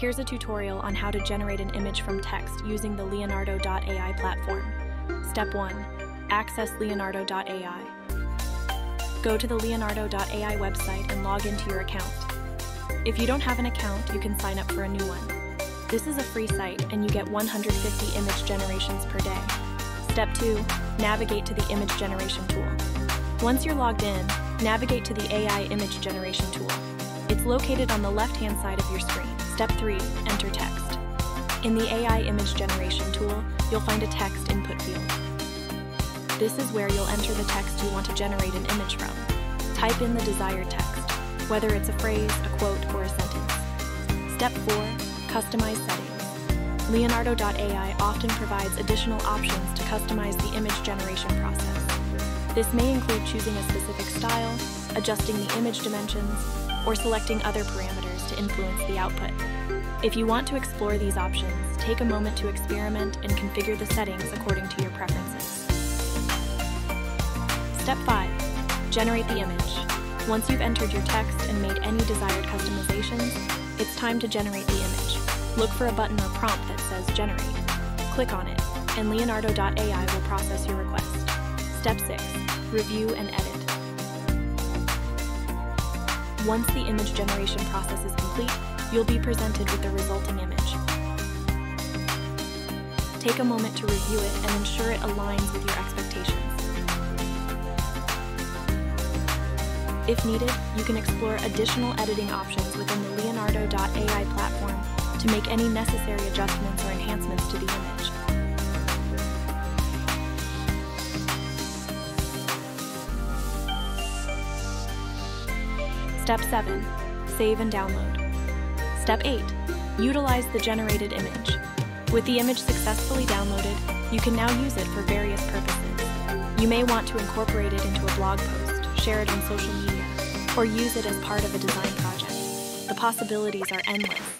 Here's a tutorial on how to generate an image from text using the Leonardo.ai platform. Step 1. Access Leonardo.ai. Go to the Leonardo.ai website and log into your account. If you don't have an account, you can sign up for a new one. This is a free site and you get 150 image generations per day. Step 2. Navigate to the image generation tool. Once you're logged in, navigate to the AI image generation tool. It's located on the left-hand side of your screen. Step 3. Enter text. In the AI image generation tool, you'll find a text input field. This is where you'll enter the text you want to generate an image from. Type in the desired text, whether it's a phrase, a quote, or a sentence. Step 4. Customize settings. Leonardo.ai often provides additional options to customize the image generation process. This may include choosing a specific style, adjusting the image dimensions, or selecting other parameters to influence the output. If you want to explore these options, take a moment to experiment and configure the settings according to your preferences. Step 5. Generate the image. Once you've entered your text and made any desired customizations, it's time to generate the image. Look for a button or prompt that says Generate. Click on it, and Leonardo.ai will process your request. Step 6. Review and edit. Once the image generation process is complete, you'll be presented with the resulting image. Take a moment to review it and ensure it aligns with your expectations. If needed, you can explore additional editing options within the Leonardo.ai platform to make any necessary adjustments or enhancements to the image. Step 7. Save and download. Step 8. Utilize the generated image. With the image successfully downloaded, you can now use it for various purposes. You may want to incorporate it into a blog post, share it on social media, or use it as part of a design project. The possibilities are endless.